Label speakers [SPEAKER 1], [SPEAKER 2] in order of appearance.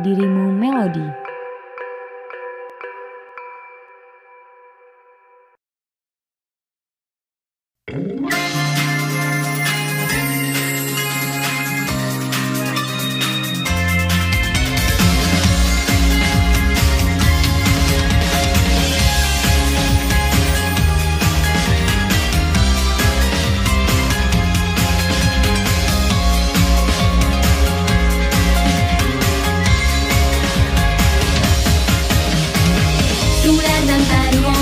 [SPEAKER 1] dirimu melodi. Thank.
[SPEAKER 2] Jumulan dan baruan